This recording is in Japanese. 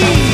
ー